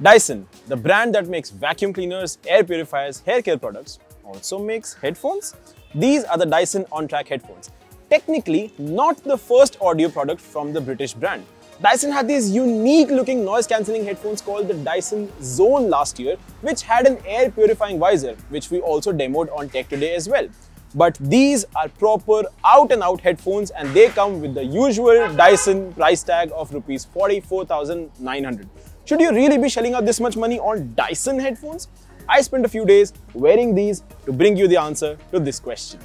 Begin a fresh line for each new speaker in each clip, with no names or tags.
Dyson, the brand that makes vacuum cleaners, air purifiers, hair care products, also makes headphones. These are the Dyson OnTrac headphones. Technically, not the first audio product from the British brand. Dyson had these unique looking noise cancelling headphones called the Dyson Zone last year, which had an air purifying visor, which we also demoed on Tech Today as well. But these are proper out and out headphones and they come with the usual Dyson price tag of rupees 44,900. Should you really be shelling out this much money on Dyson headphones? I spent a few days wearing these to bring you the answer to this question.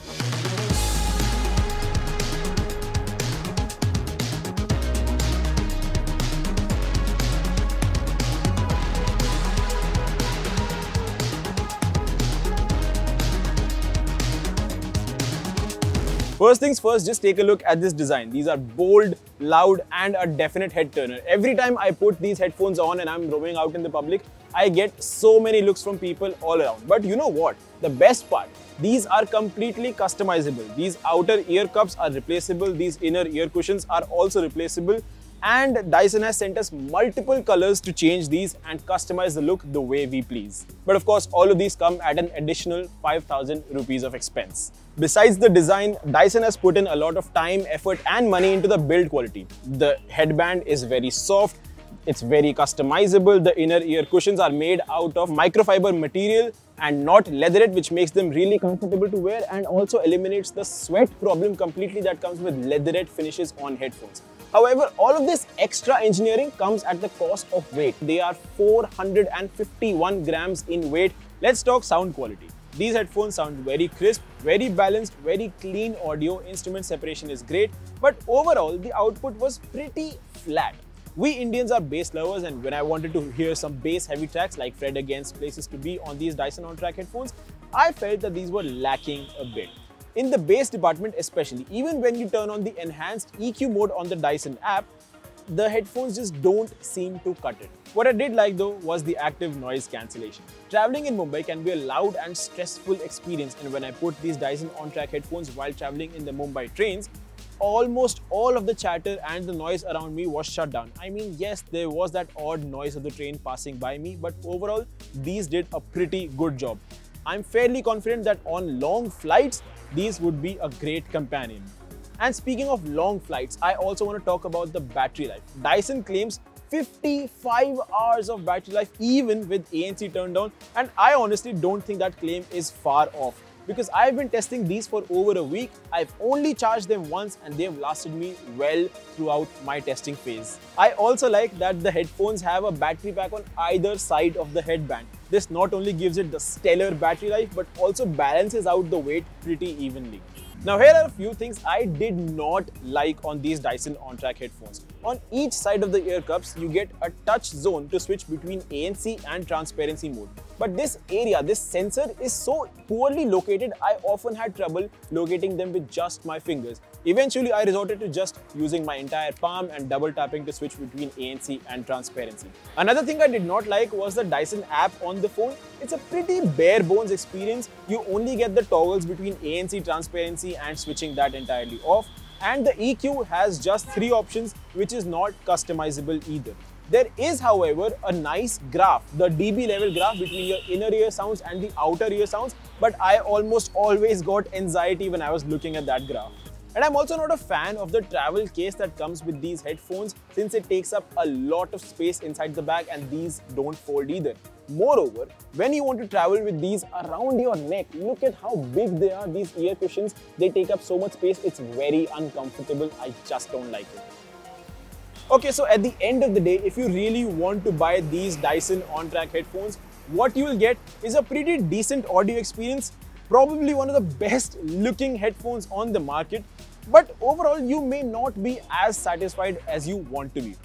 First things first, just take a look at this design. These are bold, loud and a definite head turner. Every time I put these headphones on and I'm roaming out in the public, I get so many looks from people all around. But you know what? The best part, these are completely customizable. These outer ear cups are replaceable. These inner ear cushions are also replaceable and Dyson has sent us multiple colors to change these and customize the look the way we please. But of course, all of these come at an additional 5000 rupees of expense. Besides the design, Dyson has put in a lot of time, effort and money into the build quality. The headband is very soft, it's very customizable. The inner ear cushions are made out of microfiber material and not leatherette which makes them really comfortable to wear and also eliminates the sweat problem completely that comes with leatherette finishes on headphones. However, all of this extra engineering comes at the cost of weight. They are 451 grams in weight. Let's talk sound quality. These headphones sound very crisp, very balanced, very clean audio, instrument separation is great, but overall the output was pretty flat. We Indians are bass lovers and when I wanted to hear some bass heavy tracks like Fred again's Places to Be on these Dyson OnTrac headphones, I felt that these were lacking a bit. In the bass department especially, even when you turn on the enhanced EQ mode on the Dyson app, the headphones just don't seem to cut it. What I did like though was the active noise cancellation. Traveling in Mumbai can be a loud and stressful experience and when I put these Dyson OnTrac headphones while traveling in the Mumbai trains, almost all of the chatter and the noise around me was shut down. I mean, yes, there was that odd noise of the train passing by me, but overall, these did a pretty good job. I'm fairly confident that on long flights, these would be a great companion. And speaking of long flights, I also want to talk about the battery life. Dyson claims 55 hours of battery life even with ANC turned on and I honestly don't think that claim is far off because I've been testing these for over a week. I've only charged them once and they've lasted me well throughout my testing phase. I also like that the headphones have a battery pack on either side of the headband. This not only gives it the stellar battery life but also balances out the weight pretty evenly. Now here are a few things I did not like on these Dyson OnTrac headphones. On each side of the ear cups, you get a touch zone to switch between ANC and transparency mode. But this area, this sensor is so poorly located, I often had trouble locating them with just my fingers. Eventually, I resorted to just using my entire palm and double tapping to switch between ANC and transparency. Another thing I did not like was the Dyson app on the phone. It's a pretty bare bones experience. You only get the toggles between ANC, transparency and switching that entirely off and the EQ has just three options which is not customizable either. There is however a nice graph, the dB level graph between your inner ear sounds and the outer ear sounds but I almost always got anxiety when I was looking at that graph. And I'm also not a fan of the travel case that comes with these headphones since it takes up a lot of space inside the bag and these don't fold either. Moreover, when you want to travel with these around your neck, look at how big they are, these ear cushions. They take up so much space, it's very uncomfortable. I just don't like it. Okay, so at the end of the day, if you really want to buy these Dyson OnTrac headphones, what you will get is a pretty decent audio experience, probably one of the best looking headphones on the market but overall you may not be as satisfied as you want to be.